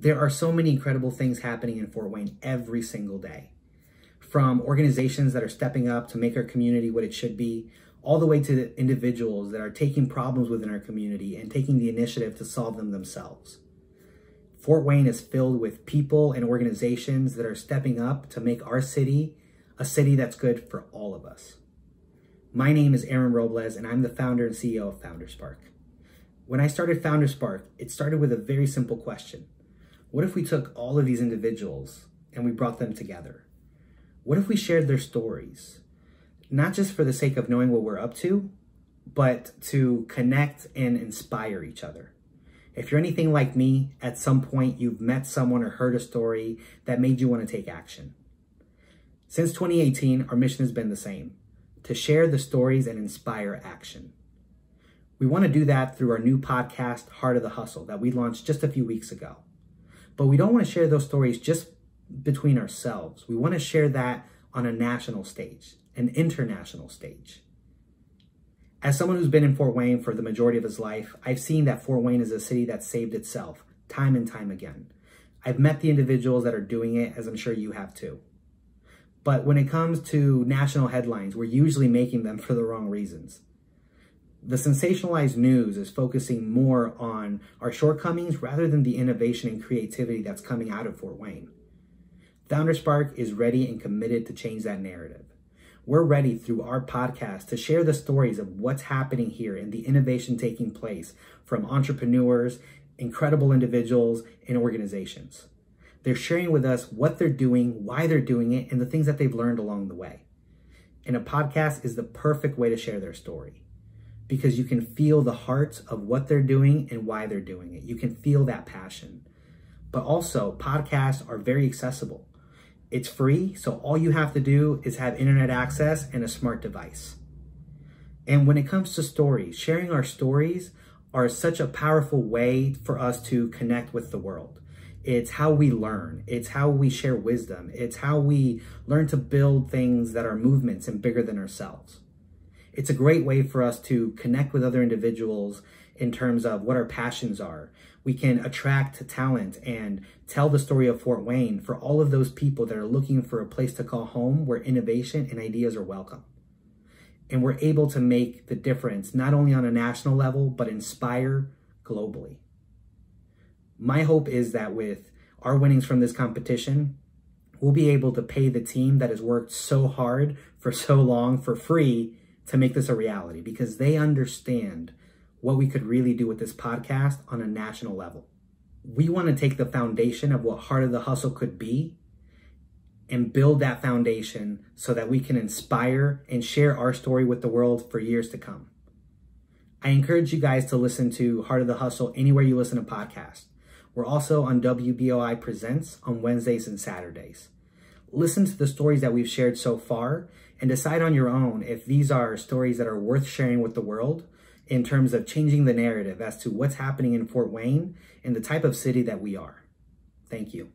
There are so many incredible things happening in Fort Wayne every single day. From organizations that are stepping up to make our community what it should be, all the way to individuals that are taking problems within our community and taking the initiative to solve them themselves. Fort Wayne is filled with people and organizations that are stepping up to make our city a city that's good for all of us. My name is Aaron Robles, and I'm the founder and CEO of Founders Spark. When I started Founders Spark, it started with a very simple question. What if we took all of these individuals and we brought them together? What if we shared their stories? Not just for the sake of knowing what we're up to, but to connect and inspire each other. If you're anything like me, at some point you've met someone or heard a story that made you want to take action. Since 2018, our mission has been the same to share the stories and inspire action. We want to do that through our new podcast, Heart of the Hustle, that we launched just a few weeks ago. But we don't want to share those stories just between ourselves. We want to share that on a national stage, an international stage. As someone who's been in Fort Wayne for the majority of his life, I've seen that Fort Wayne is a city that saved itself time and time again. I've met the individuals that are doing it, as I'm sure you have too. But when it comes to national headlines, we're usually making them for the wrong reasons. The sensationalized news is focusing more on our shortcomings rather than the innovation and creativity that's coming out of Fort Wayne. Founders Spark is ready and committed to change that narrative. We're ready through our podcast to share the stories of what's happening here and the innovation taking place from entrepreneurs, incredible individuals, and organizations. They're sharing with us what they're doing, why they're doing it, and the things that they've learned along the way. And a podcast is the perfect way to share their story because you can feel the heart of what they're doing and why they're doing it. You can feel that passion. But also, podcasts are very accessible. It's free, so all you have to do is have internet access and a smart device. And when it comes to stories, sharing our stories are such a powerful way for us to connect with the world. It's how we learn. It's how we share wisdom. It's how we learn to build things that are movements and bigger than ourselves. It's a great way for us to connect with other individuals in terms of what our passions are. We can attract talent and tell the story of Fort Wayne for all of those people that are looking for a place to call home where innovation and ideas are welcome. And we're able to make the difference not only on a national level, but inspire globally. My hope is that with our winnings from this competition, we'll be able to pay the team that has worked so hard for so long for free to make this a reality because they understand what we could really do with this podcast on a national level. We want to take the foundation of what Heart of the Hustle could be and build that foundation so that we can inspire and share our story with the world for years to come. I encourage you guys to listen to Heart of the Hustle anywhere you listen to podcasts. We're also on WBOI Presents on Wednesdays and Saturdays. Listen to the stories that we've shared so far and decide on your own if these are stories that are worth sharing with the world in terms of changing the narrative as to what's happening in Fort Wayne and the type of city that we are. Thank you.